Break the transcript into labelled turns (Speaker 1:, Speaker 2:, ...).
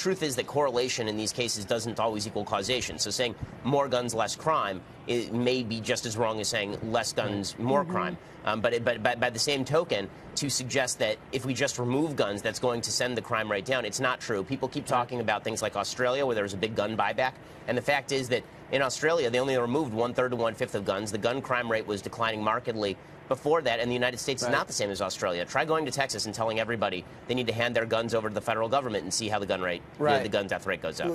Speaker 1: truth is that correlation in these cases doesn't always equal causation. So saying more guns, less crime it may be just as wrong as saying less guns, more mm-hmm. crime. Um, but, but, but by the same token, to suggest that if we just remove guns, that's going to send the crime rate down, it's not true. People keep talking about things like Australia, where there was a big gun buyback. And the fact is that in Australia, they only removed one third to one fifth of guns. The gun crime rate was declining markedly before that, and the United States right. is not the same as Australia. Try going to Texas and telling everybody they need to hand their guns over to the federal government and see how the gun rate, right. the, the gun death rate goes up.